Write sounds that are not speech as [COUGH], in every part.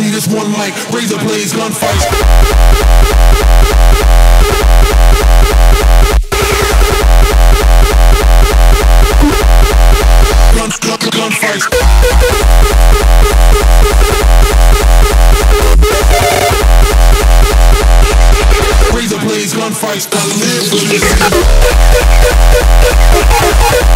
need is one mic, razor blades, gunfights. Gun, gun, gunfights. Razor blades, gunfights. I [LAUGHS] live.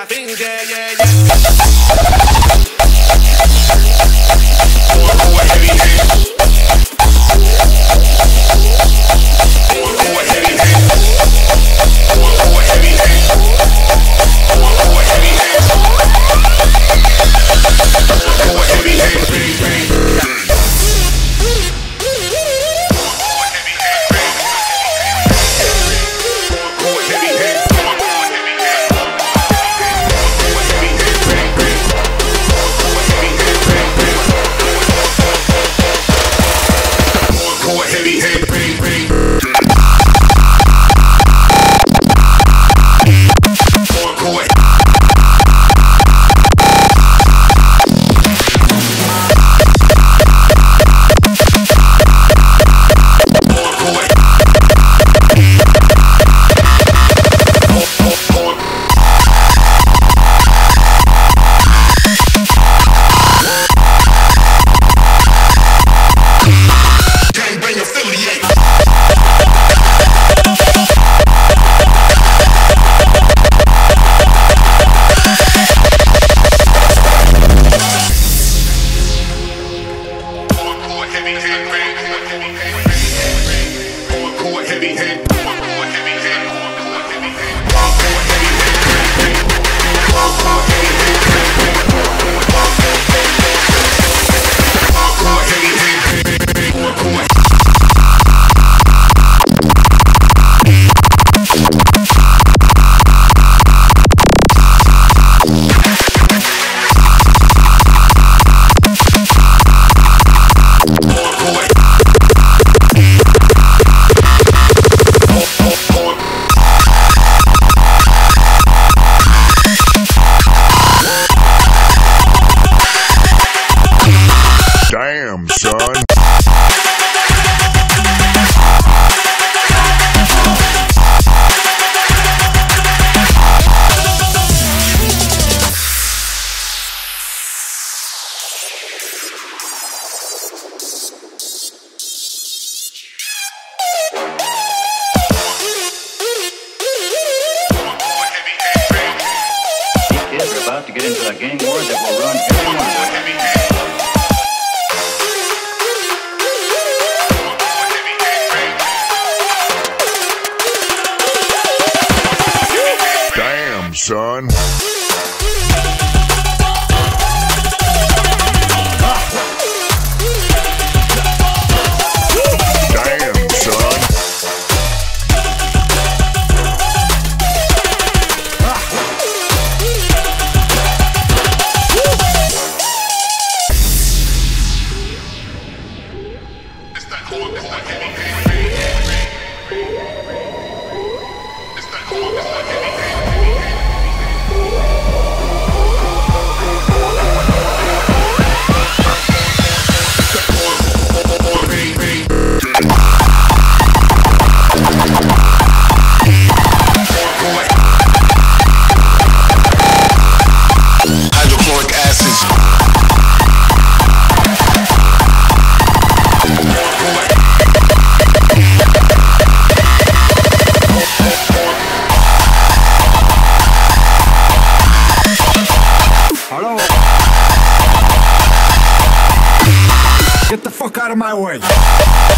I think that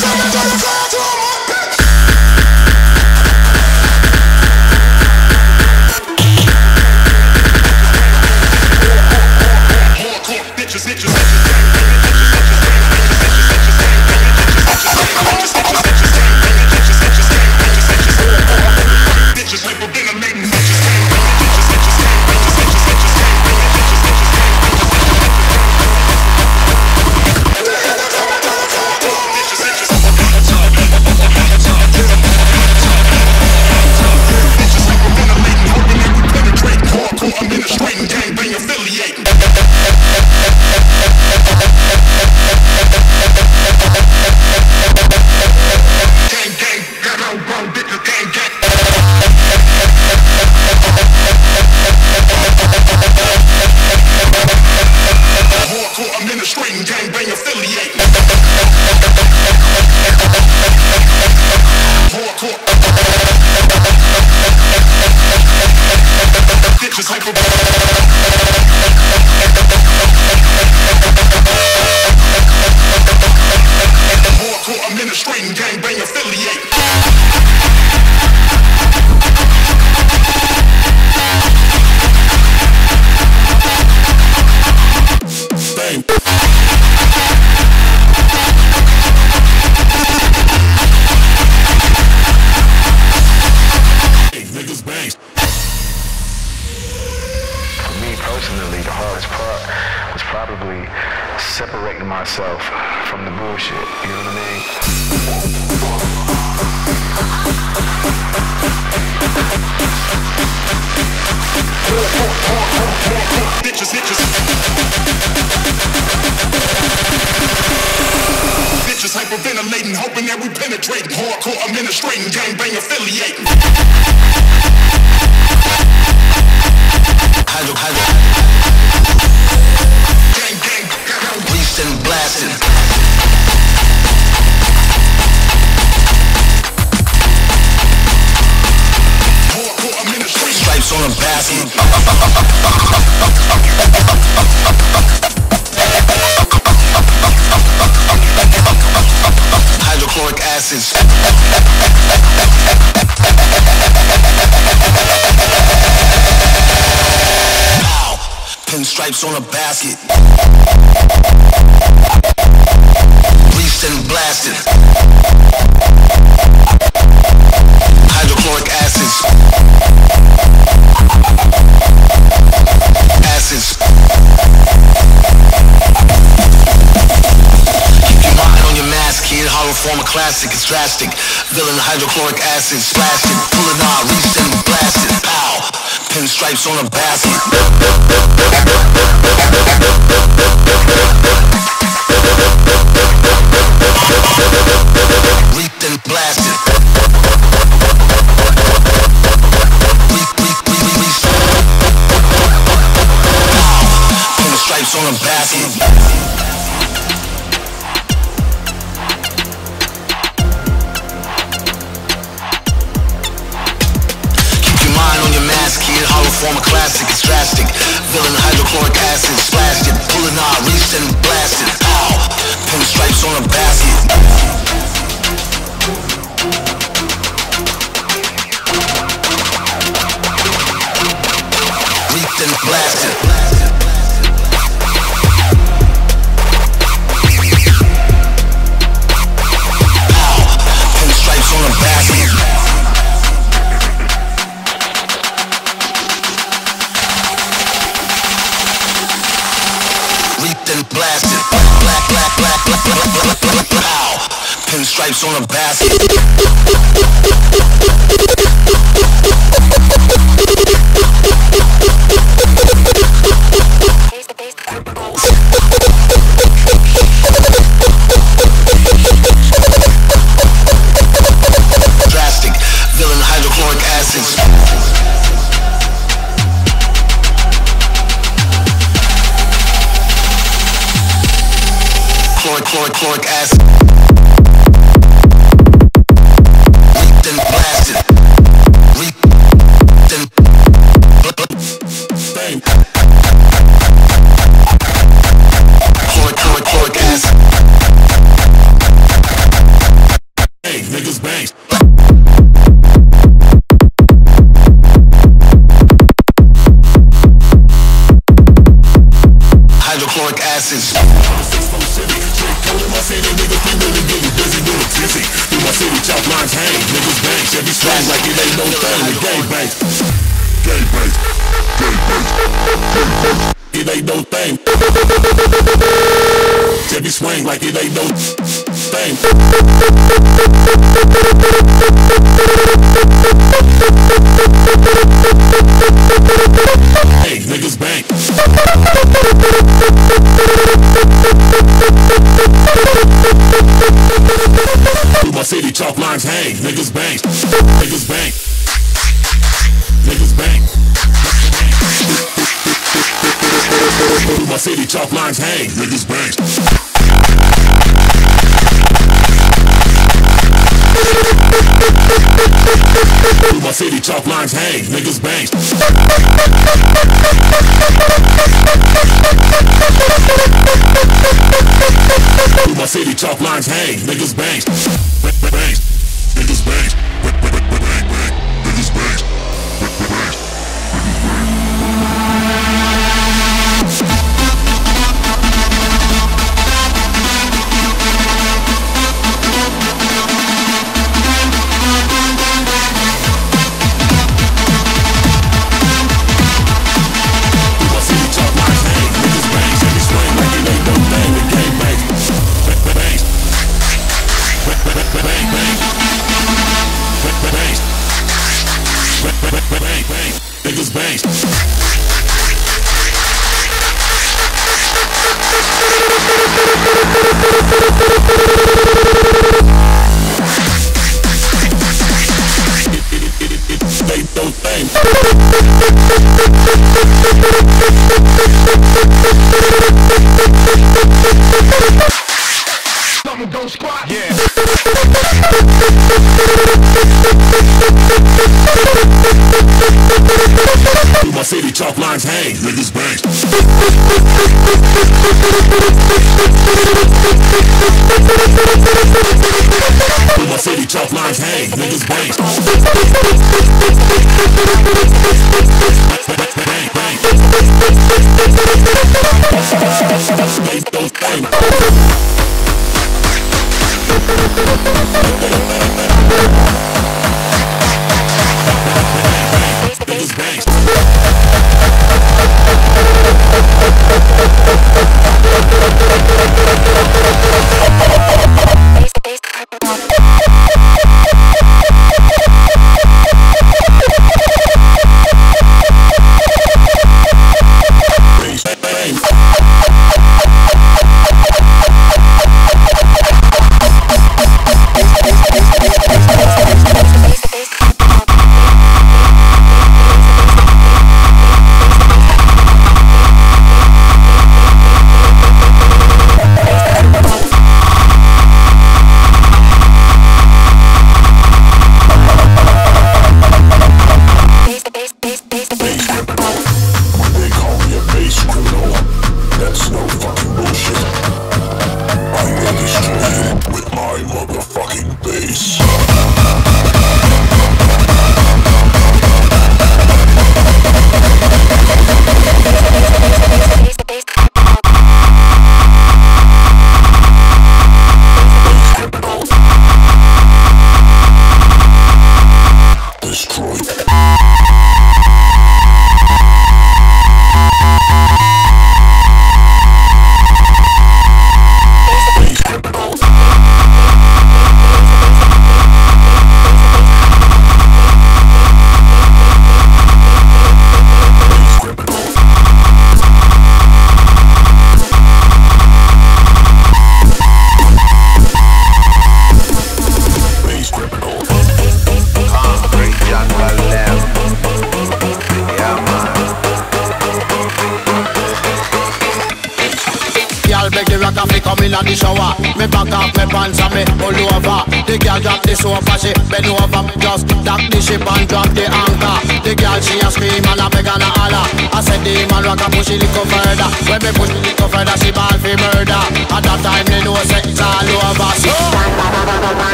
Don't, don't, don't, Pinstripes on a basket. Bleached and blasted. Hydrochloric acids. Acids. Keep your mind on your mask, kid. Hollow form a classic, it's drastic. Villain hydrochloric acid, splashed it. Pull it out, reached and blasted. Pinstripes on a basket. Reaped and blasted. blasted. Black, black, black, black, black, black, black, black, pow. Pinstripes on a basket. Bass, bass, bass. Fuck ass. Like it ain't. Hey, niggas bang. Through my city, chalk lines hang, niggas bang, niggas bang, niggas bang. Through my city, chalk lines hang, niggas bang. My city, chalk lines hang, niggas bang. My city, chalk lines hang, niggas bang. Bang, bang, niggas bang, bang, niggas bang. With my city top lines hang, niggas bang.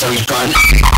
so we gone.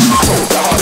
You.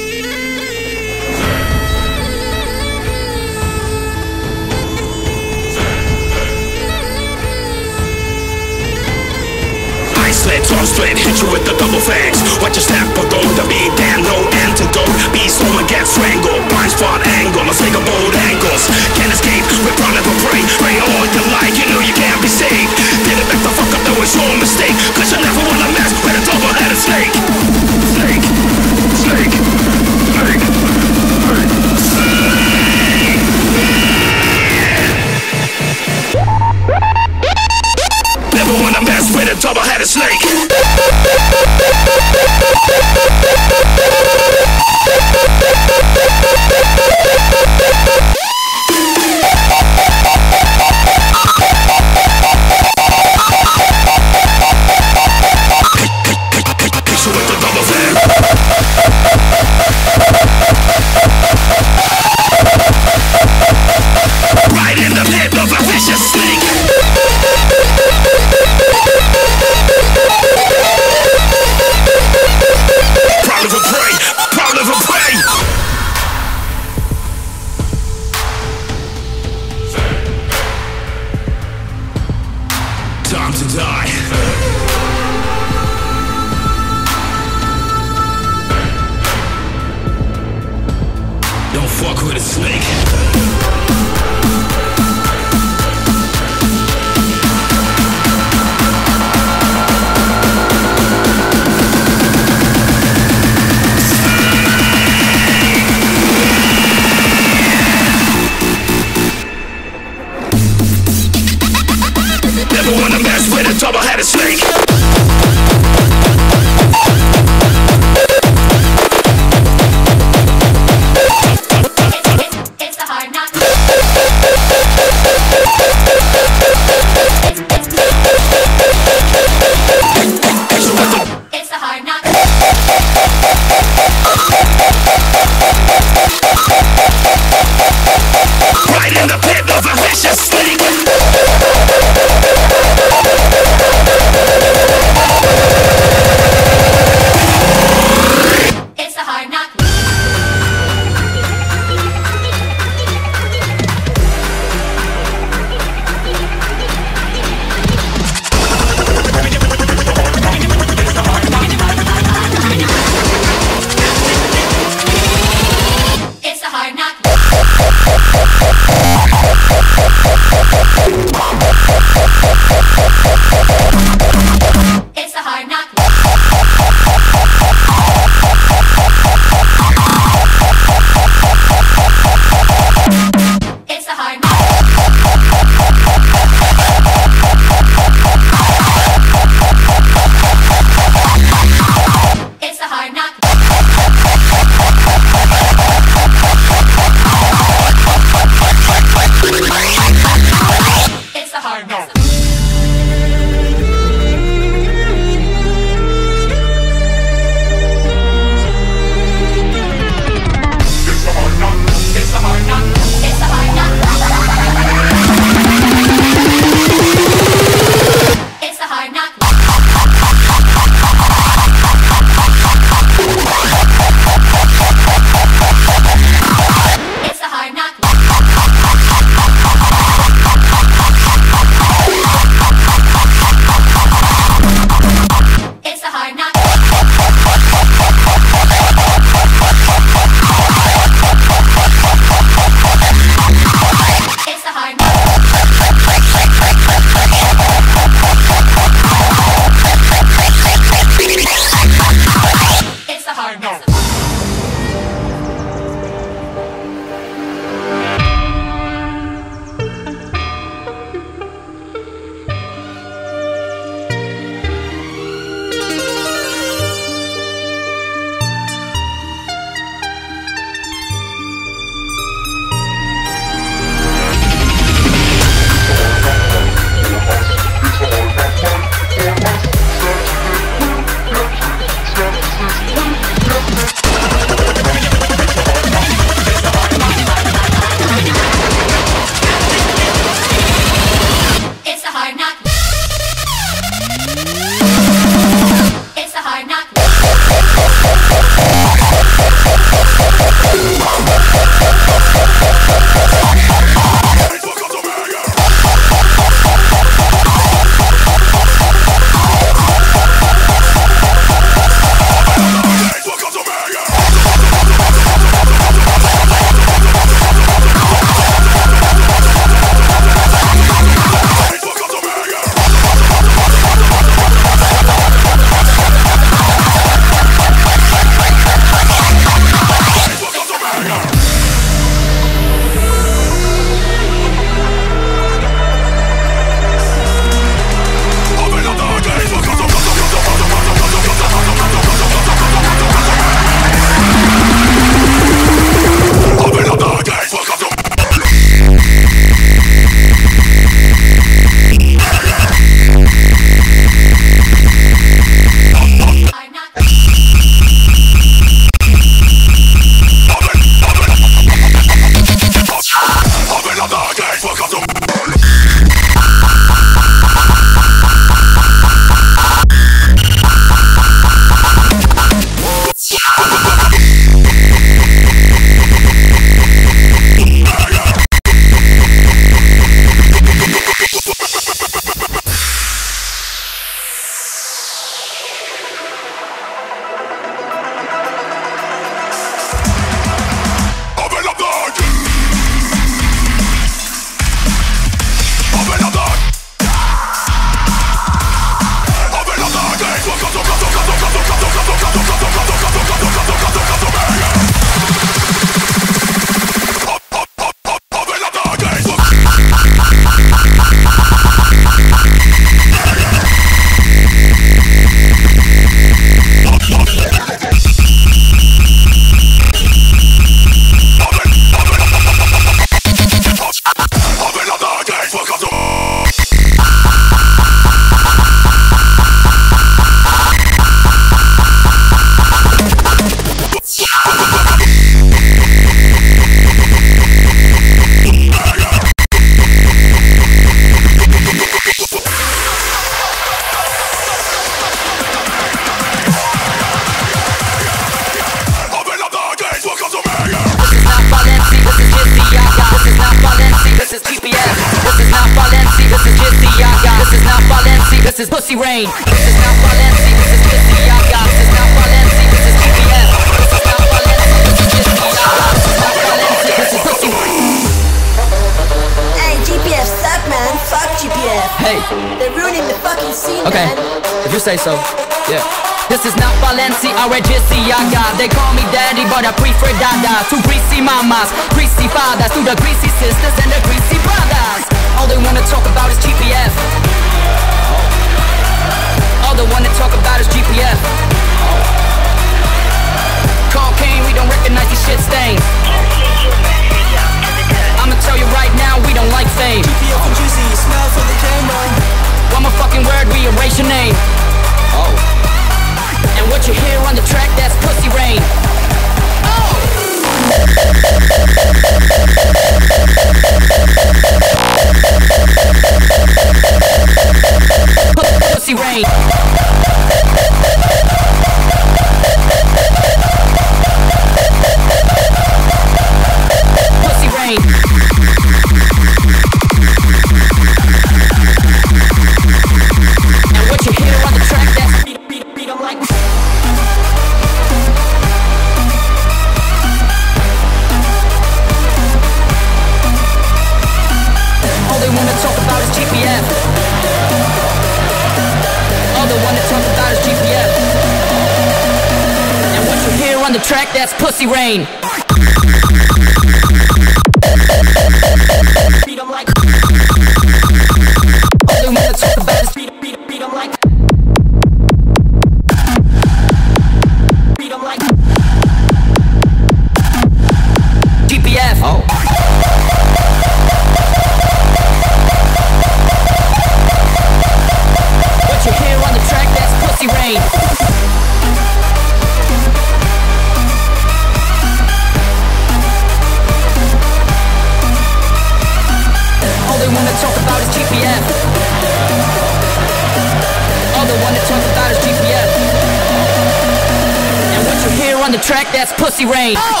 pussy rain. Now what on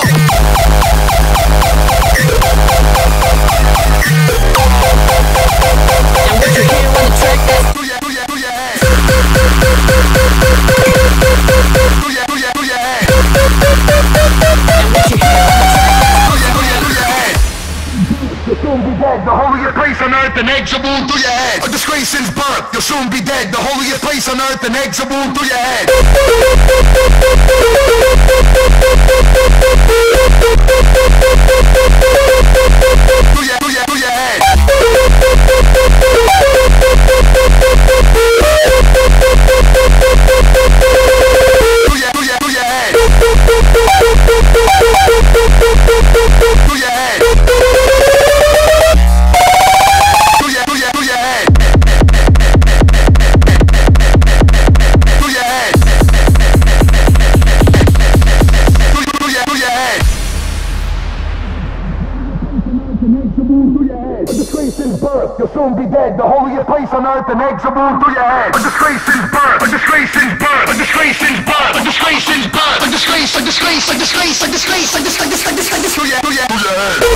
the track do your, do do. Do do do do do do. You'll soon be dead, the holiest place on earth, head. A disgrace since birth, you'll soon be dead, the holiest place on earth, inexorable through your head. Dead. The holiest place on earth, and eggs are moved through your head. A disgrace since birth, a disgrace since birth, a disgrace since birth, a disgrace since birth, a disgrace, a disgrace, a disgrace, a disgrace, a disgrace, a disgrace, a disgrace, through your, through your, through your head.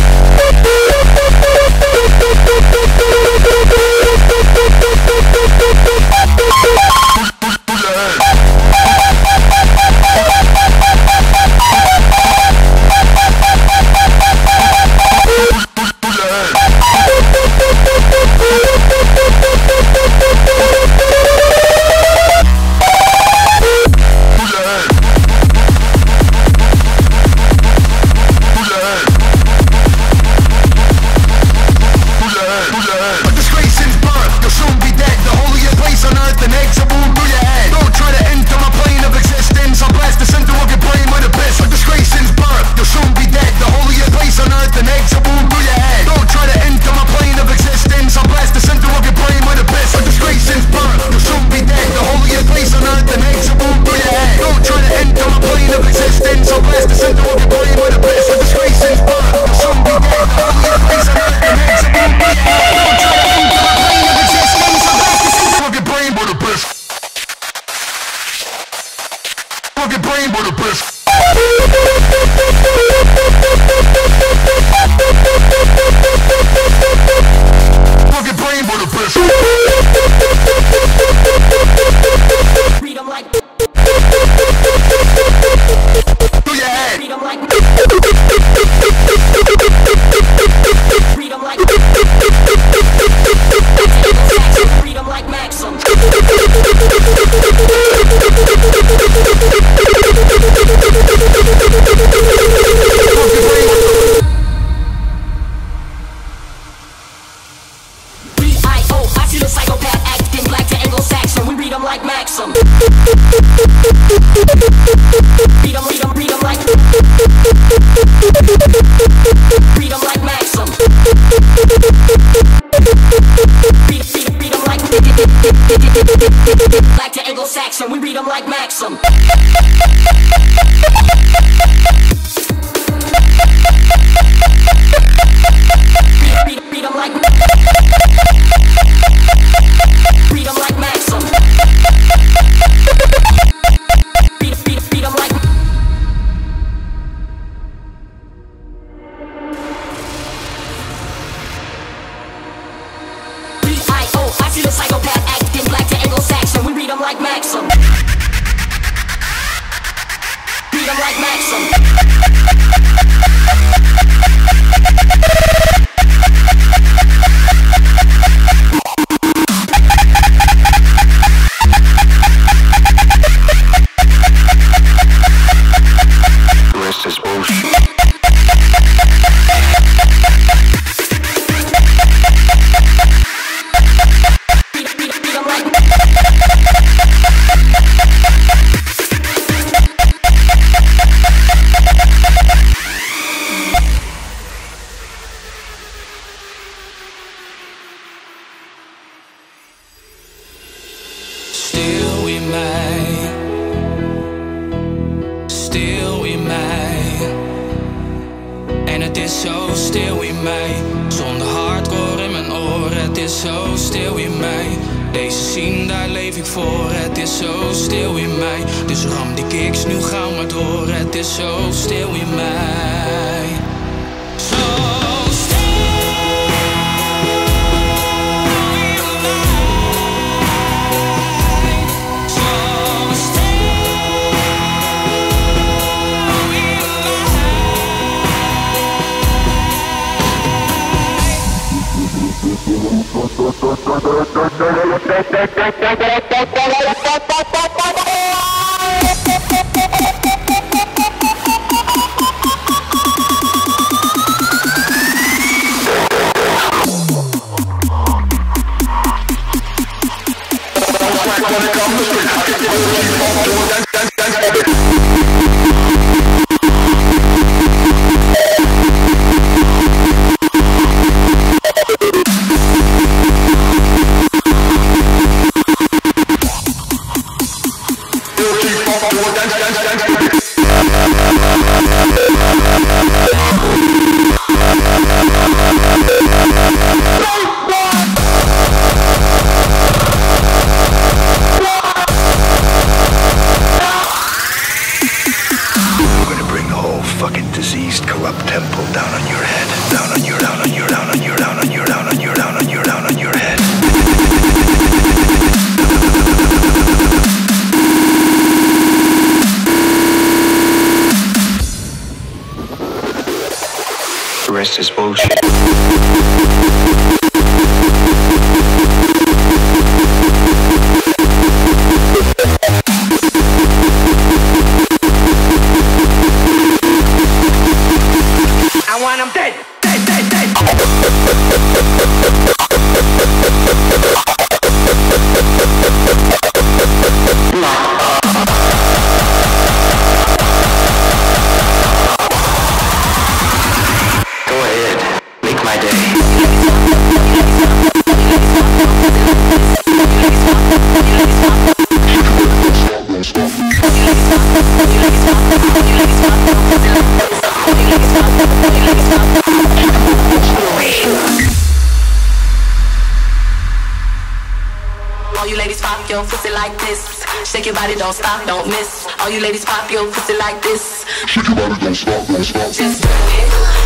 Your pussy like this. Shake your body, don't stop, don't miss. All you ladies pop your pussy like this. Shake your body, don't stop, don't stop. Just do it, do it,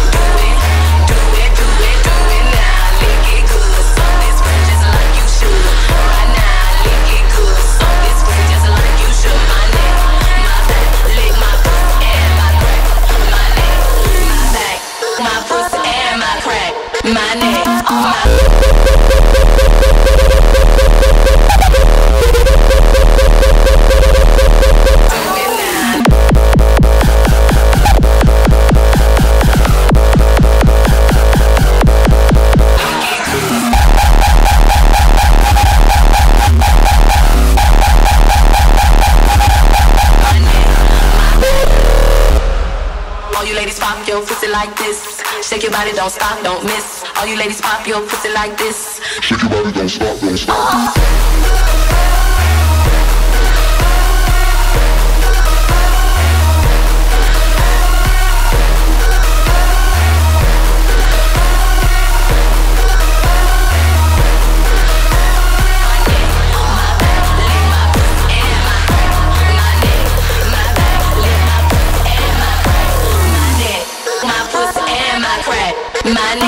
like this. Shake your body, don't stop, don't miss. All you ladies pop your pussy like this. Shake your body, don't stop, don't stop. Oh. My.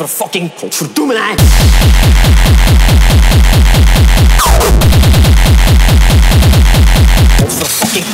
Godverfucking, godverdomme hè. Godverfucking.